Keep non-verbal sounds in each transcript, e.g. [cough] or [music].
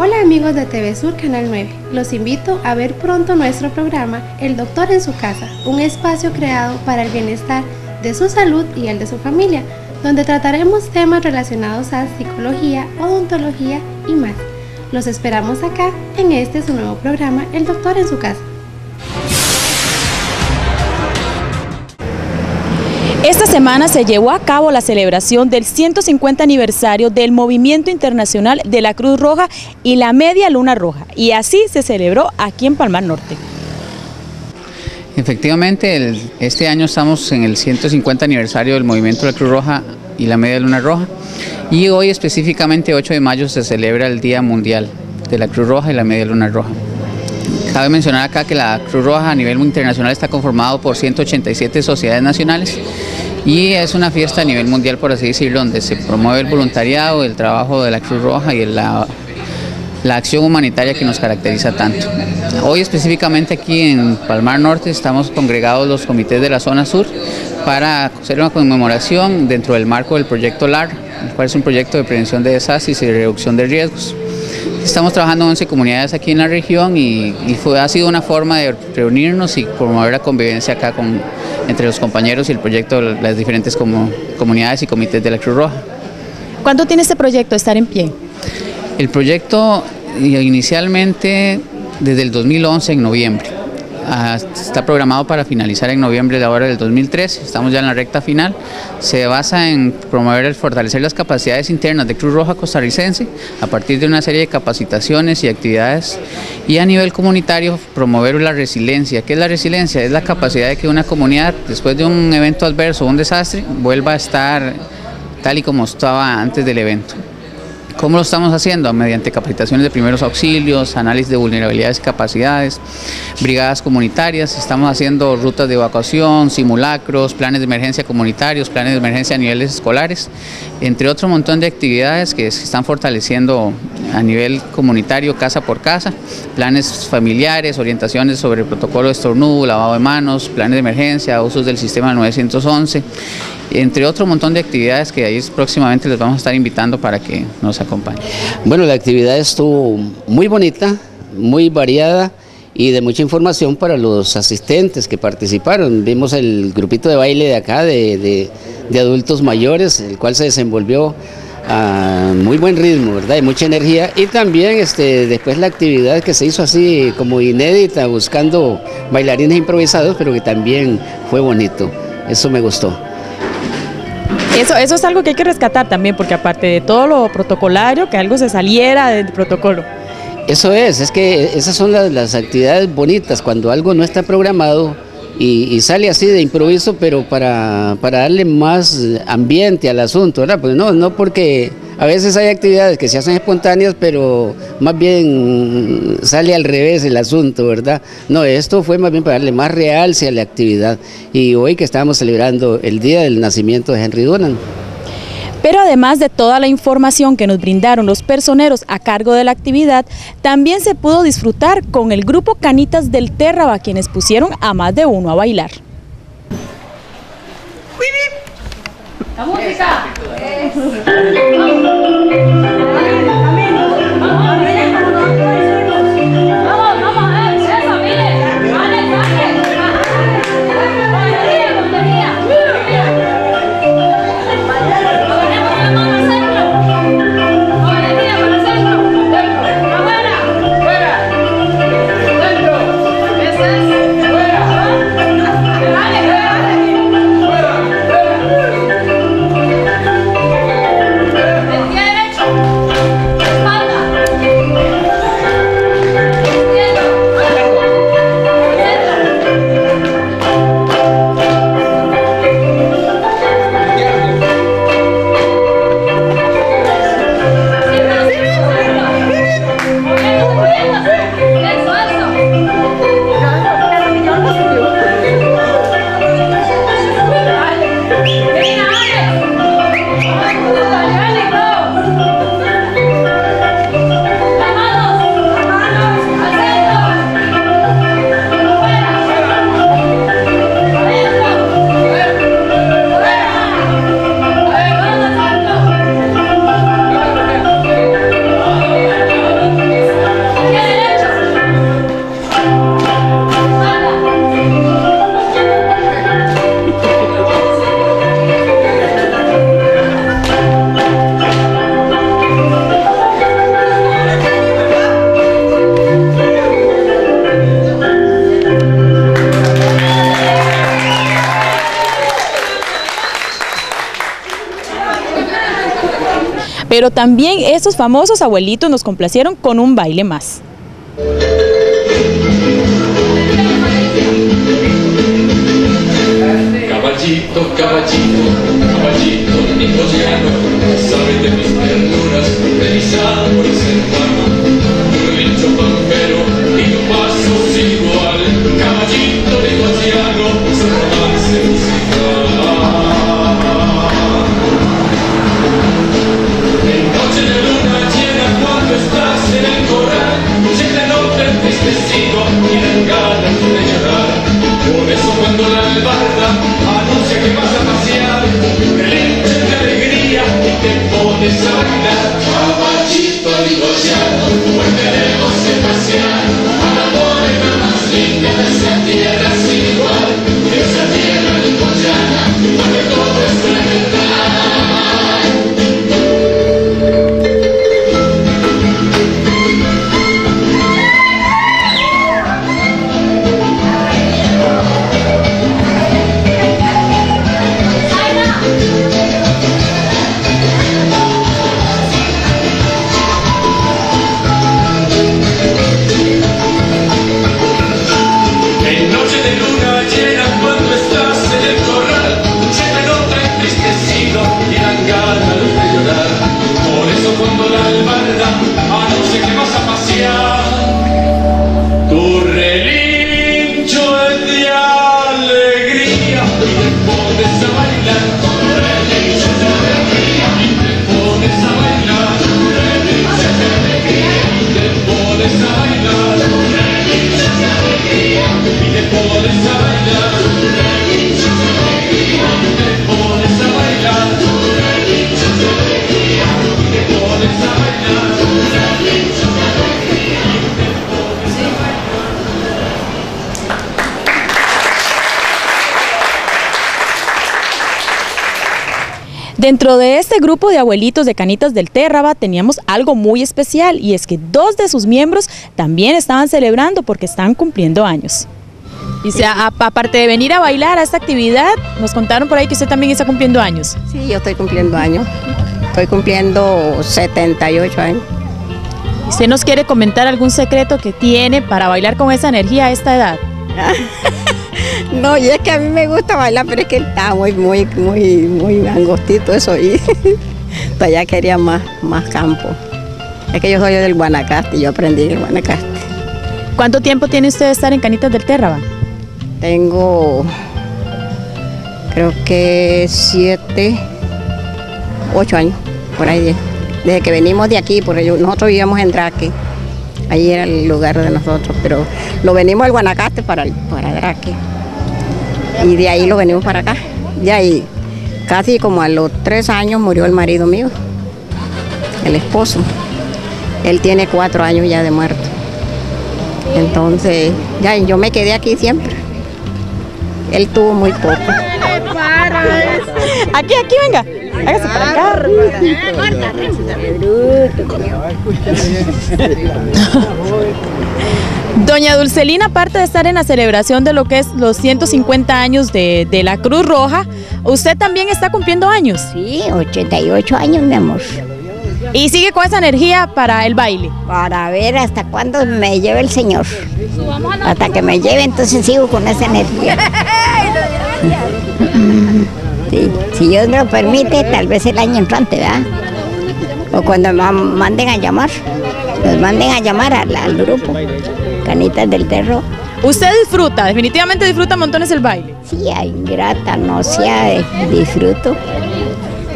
Hola amigos de TV Sur Canal 9, los invito a ver pronto nuestro programa El Doctor en su Casa, un espacio creado para el bienestar de su salud y el de su familia, donde trataremos temas relacionados a psicología, odontología y más. Los esperamos acá en este su nuevo programa El Doctor en su Casa. Esta semana se llevó a cabo la celebración del 150 aniversario del Movimiento Internacional de la Cruz Roja y la Media Luna Roja, y así se celebró aquí en Palmar Norte. Efectivamente, este año estamos en el 150 aniversario del Movimiento de la Cruz Roja y la Media Luna Roja, y hoy específicamente 8 de mayo se celebra el Día Mundial de la Cruz Roja y la Media Luna Roja. Cabe mencionar acá que la Cruz Roja a nivel internacional está conformado por 187 sociedades nacionales y es una fiesta a nivel mundial, por así decirlo, donde se promueve el voluntariado, el trabajo de la Cruz Roja y la, la acción humanitaria que nos caracteriza tanto. Hoy específicamente aquí en Palmar Norte estamos congregados los comités de la zona sur para hacer una conmemoración dentro del marco del proyecto LAR, el cual es un proyecto de prevención de desastres y reducción de riesgos. Estamos trabajando en 11 comunidades aquí en la región y, fue, ha sido una forma de reunirnos y promover la convivencia acá con, entre los compañeros y el proyecto de las diferentes comunidades y comités de la Cruz Roja. ¿Cuándo tiene este proyecto estar en pie? El proyecto inicialmente desde el 2011 en noviembre. Ah, está programado para finalizar en noviembre de ahora del 2013, estamos ya en la recta final. Se basa en promover el fortalecer las capacidades internas de Cruz Roja costarricense a partir de una serie de capacitaciones y actividades y a nivel comunitario promover la resiliencia. ¿Qué es la resiliencia? Es la capacidad de que una comunidad después de un evento adverso o un desastre vuelva a estar tal y como estaba antes del evento. ¿Cómo lo estamos haciendo? Mediante capacitaciones de primeros auxilios, análisis de vulnerabilidades y capacidades, brigadas comunitarias, estamos haciendo rutas de evacuación, simulacros, planes de emergencia comunitarios, planes de emergencia a niveles escolares, entre otro montón de actividades que se están fortaleciendo a nivel comunitario, casa por casa, planes familiares, orientaciones sobre el protocolo de estornudo, lavado de manos, planes de emergencia, usos del sistema 911 entre otro montón de actividades que ahí próximamente les vamos a estar invitando para que nos acompañen. Bueno, la actividad estuvo muy bonita, muy variada y de mucha información para los asistentes que participaron. Vimos el grupito de baile de acá, de, adultos mayores, el cual se desenvolvió a muy buen ritmo, ¿verdad? Y mucha energía. Y también este, después la actividad que se hizo así como inédita, buscando bailarines improvisados, pero que también fue bonito. Eso me gustó. Eso, eso es algo que hay que rescatar también, porque aparte de todo lo protocolario, que algo se saliera del protocolo. Eso es, es que esas son las, actividades bonitas, cuando algo no está programado y, sale así de improviso, pero para, para, darle más ambiente al asunto, ¿verdad? Pues no, no porque a veces hay actividades que se hacen espontáneas, pero más bien sale al revés el asunto, ¿verdad? No, esto fue más bien para darle más realce a la actividad. Y hoy que estamos celebrando el día del nacimiento de Henry Dunan. Pero además de toda la información que nos brindaron los personeros a cargo de la actividad, también se pudo disfrutar con el grupo Canitas del Terraba, quienes pusieron a más de uno a bailar. ¡La música! Pero también estos famosos abuelitos nos complacieron con un baile más. Caballito, caballito, caballito nicotiano, sabe de mis ternuras, de mis amores hermano, pones a bailar. Dentro de este grupo de abuelitos de Canitas del Térraba teníamos algo muy especial y es que dos de sus miembros también estaban celebrando porque están cumpliendo años. Y sea, aparte de venir a bailar a esta actividad, nos contaron por ahí que usted también está cumpliendo años. Sí, yo estoy cumpliendo años. Estoy cumpliendo 78 años. ¿Y ¿Usted nos quiere comentar algún secreto que tiene para bailar con esa energía a esta edad? [laughs] [laughs] No, y es que a mí me gusta bailar, pero es que está muy, muy, muy, muy angostito eso y [laughs] todavía quería más, más campo. Es que yo soy del Guanacaste, yo aprendí en el Guanacaste. ¿Cuánto tiempo tiene usted de estar en Canitas del Térraba? Tengo, creo que siete, ocho años, por ahí. Desde que venimos de aquí, porque nosotros vivíamos en Draque. Ahí era el lugar de nosotros, pero lo venimos al Guanacaste para, para Draque. Y de ahí lo venimos para acá. De ahí, casi como a los tres años murió el marido mío, el esposo. Él tiene cuatro años ya de muerto. Entonces, ya yo me quedé aquí siempre. Él tuvo muy poco. Aquí, aquí, venga. Hágase para acá. [laughs] Doña Dulcelina, aparte de estar en la celebración de lo que es los 150 años de, de la Cruz Roja, usted también está cumpliendo años Sí, 88 años, mi amor. y sigue con esa energía para el baile. Para ver hasta cuándo me lleve el Señor. Hasta que me lleve, entonces sigo con esa energía. [laughs] Sí, si Dios me lo permite, tal vez el año entrante, ¿verdad? O cuando me manden a llamar, nos manden a llamar al, al grupo, Canitas del Terror. Usted disfruta, definitivamente disfruta montones el baile. Sí, ay, grata, no sea, eh, disfruto.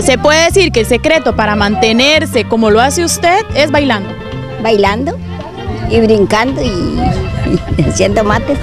Se puede decir que el secreto para mantenerse como lo hace usted es bailando. bailando y brincando y, y [laughs] haciendo mates.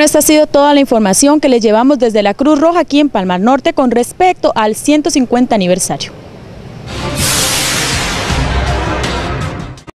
Bueno, esta ha sido toda la información que les llevamos desde la Cruz Roja aquí en Palmar Norte con respecto al 150 aniversario.